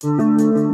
Música